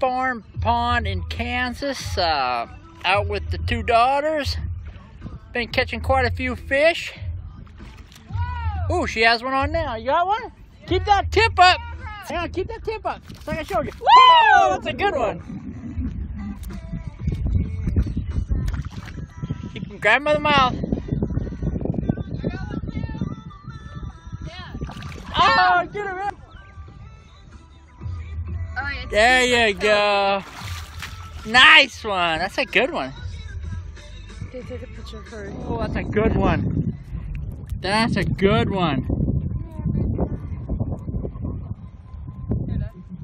farm pond in Kansas. Uh, out with the two daughters. Been catching quite a few fish. Ooh, she has one on now. You got one? Keep that tip up. On, keep that tip up. It's like I showed you. Woo! That's a good one. Keep him, grab him by the mouth. Oh, get him in. There you go. Nice one. That's a good one. Okay, take a picture of her. Oh, that's a good one. That's a good one.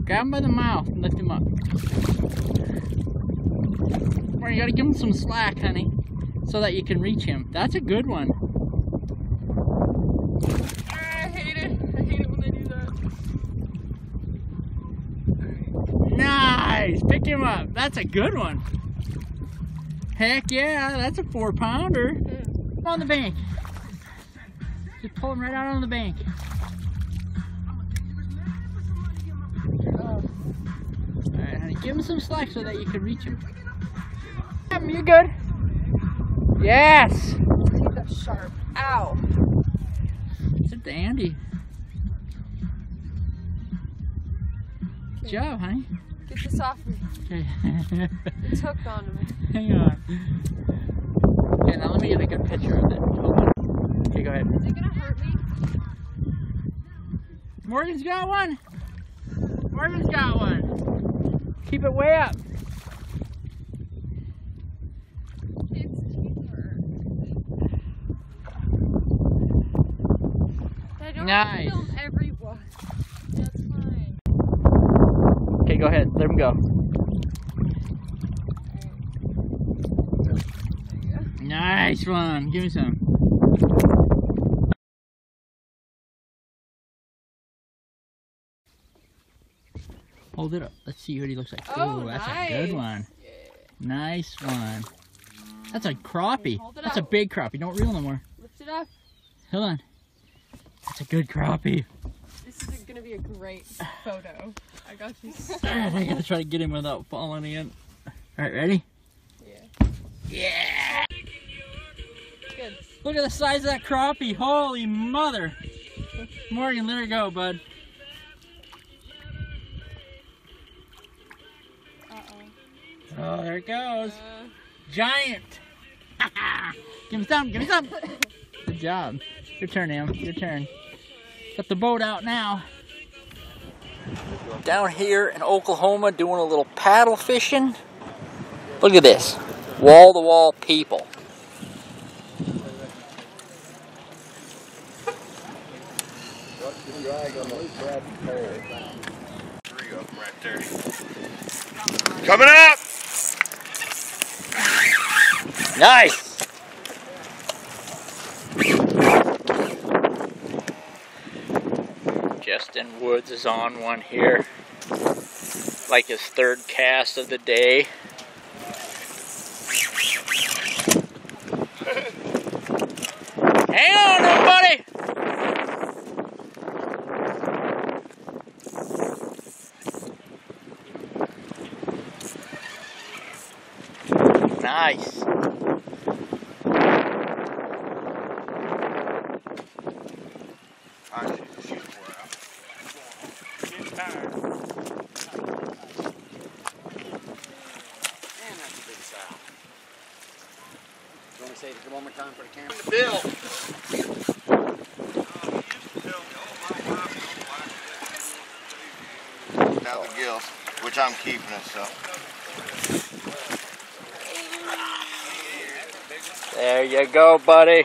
Grab him by the mouth and lift him up. Or you gotta give him some slack, honey, so that you can reach him. That's a good one. I hate it. I hate it when they do that. Nice! Pick him up. That's a good one. Heck yeah, that's a four pounder. Come hmm. on the bank. Just pull him right out on the bank. Alright, honey, give him some slack so that you can reach him. You're good. Yes! Keep that sharp. Ow. It's a dandy. Good job, honey. Get this off me. Okay. It's hooked onto me. Hang on. Okay, now let me get a good picture of it. Hold on. Okay, go ahead. Is it gonna hurt me? Morgan's got one. Morgan's got one. Keep it way up. Its teeth hurt. I don't have Nice. to film everyone. That's fine. Okay, go ahead. Let him go. Nice one. Give me some. Hold it up. Let's see what he looks like. Oh, Ooh, that's a good nice. one. Nice one. That's a crappie. Hold it That's a big crappie. Don't reel no more. Lift it up. Hold on. That's a good crappie. This is gonna be a great photo. I got you. Alright, I gotta try to get him without falling in. Alright, ready? Yeah. Yeah! Good. Look at the size of that crappie. Holy mother. Morgan, let her go, bud. Uh-oh. Oh, there it goes. Uh, Giant. give me some, give me some. Good job. Your turn, Em. Your turn. Got the boat out now. Down here in Oklahoma doing a little paddle fishing. Look at this. Wall to wall people. Coming up! Nice. Justin Woods is on one here. Like his third cast of the day. Hang on, everybody! Nice. You want me to say it one more time for the camera? Bill. Oh, now the gills, which I'm keeping it, so. There you go, buddy.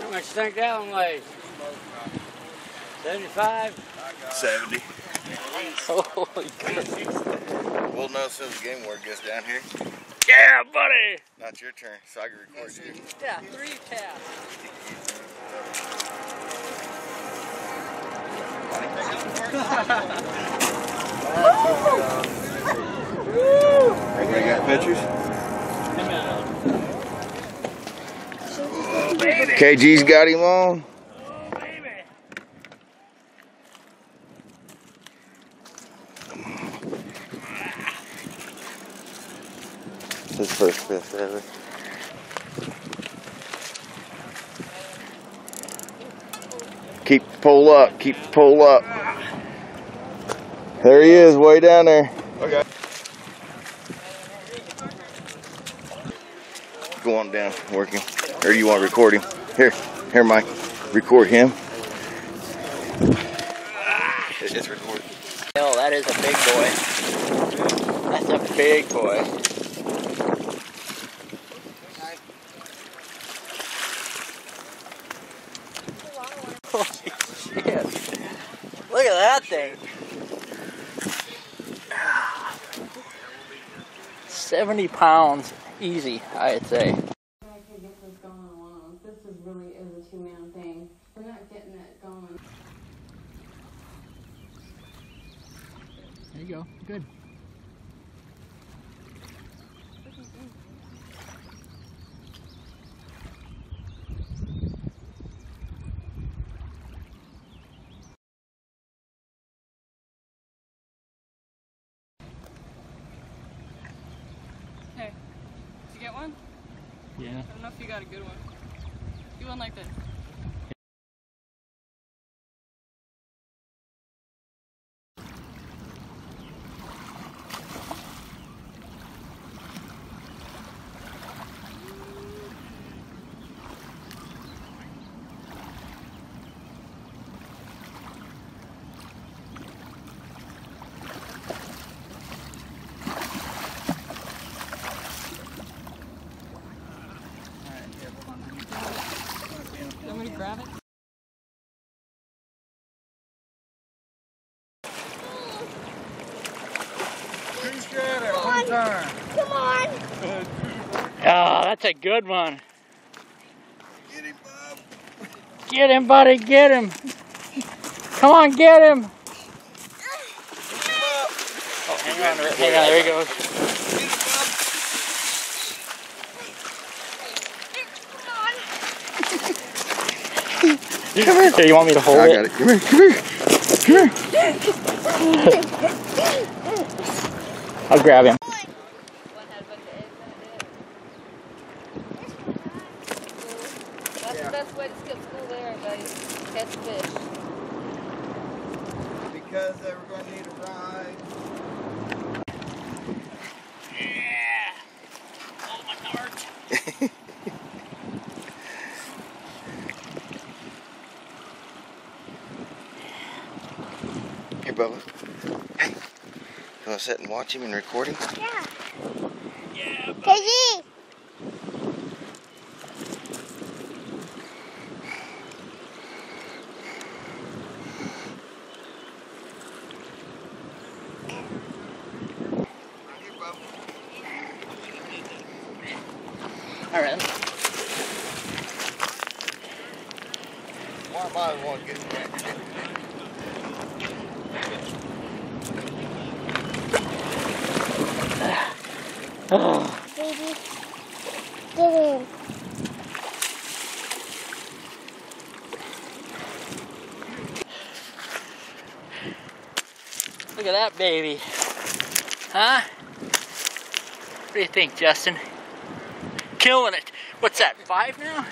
How much you think that one weighs? 75? 70. Holy crap. We'll know as soon as the game ward gets down here. Yeah, buddy. Not your turn, so I can record you. Yeah, three casts. Everybody got pictures? KG's got him on. His first fish ever. Keep the pole up. Keep the pole up. There he is, way down there. Okay. Go on down, working. Or do you want to record him? Here, here, Mike. Record him. It's recorded. Oh, that is a big boy. That's a big boy. Holy shit. Look at that thing. 70 pounds, easy, I'd say. I could get this going alone. This is really is a two man thing. We're not getting it going. There you go, good. Hey, did you get one? Yeah. I don't know if you got a good one. Do one like this. You want me to grab it? Oh, that's a good one. Get him, buddy, get him. Come on, get him. Oh, hang on, hang on, there he goes. Come Here, you want me to hold I it? got it. Come here, come here. Come here. I'll grab him. That's the way to skip school there, guys. Catch fish. Because they were going to need a ride. Yeah. Oh, my dart. Here, Bubba. Hey. You want to sit and watch him and record him? Yeah, Yeah, Piggy! All right. Why am I the one getting back? Oh, Baby. Get look at that baby. Huh? What do you think, Justin? Killing it. What's that, five now?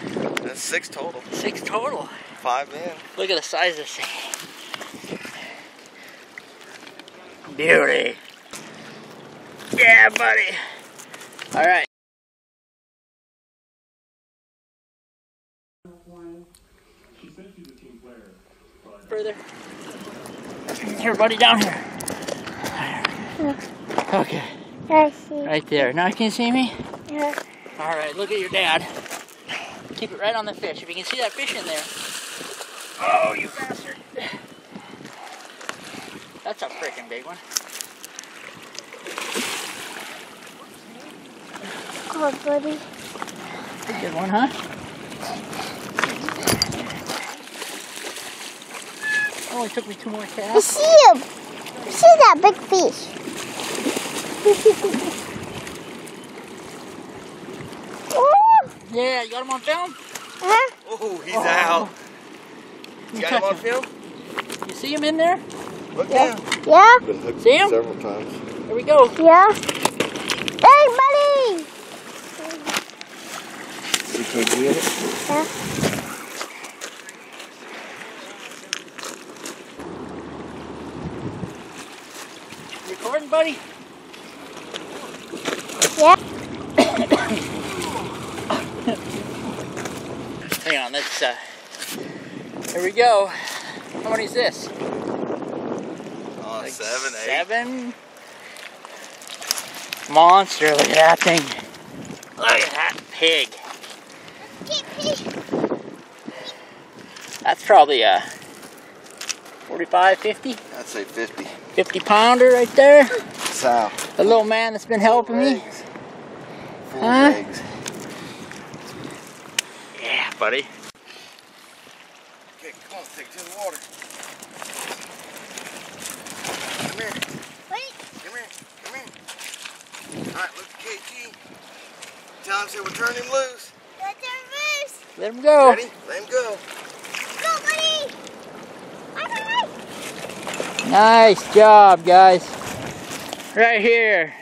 That's six total. Six total. Five in. Look at the size of this thing. Beauty. Yeah, buddy. All right. Further. Here, buddy, down here. Okay, I see. right there. Now can you see me? Yeah. All right, look at your dad. Keep it right on the fish. If you can see that fish in there. Oh, you bastard. That's a freaking big one. Come on, buddy. A good one, huh? Oh, Only took me two more casts. I see him. I see that big fish. oh, Yeah, you got him on film? huh? Oh, he's Oh. out. You Got him on film? You see him in there? Look Yeah. down. Yeah, Been See him? several times. There we go. yeah. Hey, buddy. KG in it? Yeah. Recording, buddy? Yeah. Hang on, let's, uh, here we go. How many is this? Oh, Like seven, eight. Seven? Monster, look at that thing. Look at that pig. That's probably a 45, 50? I'd say 50. 50 pounder right there. Sow. The little man that's been helping me. Eggs. Huh? eggs. Yeah, buddy. Okay, come take it to the water. Come here. Wait. Come here. Come here. All right, look at KG. Tell him, say we're turning him loose. Let them loose. Let him go. Ready? Let him go. Go, buddy. Bye, bye, bye. Nice job, guys. Right here.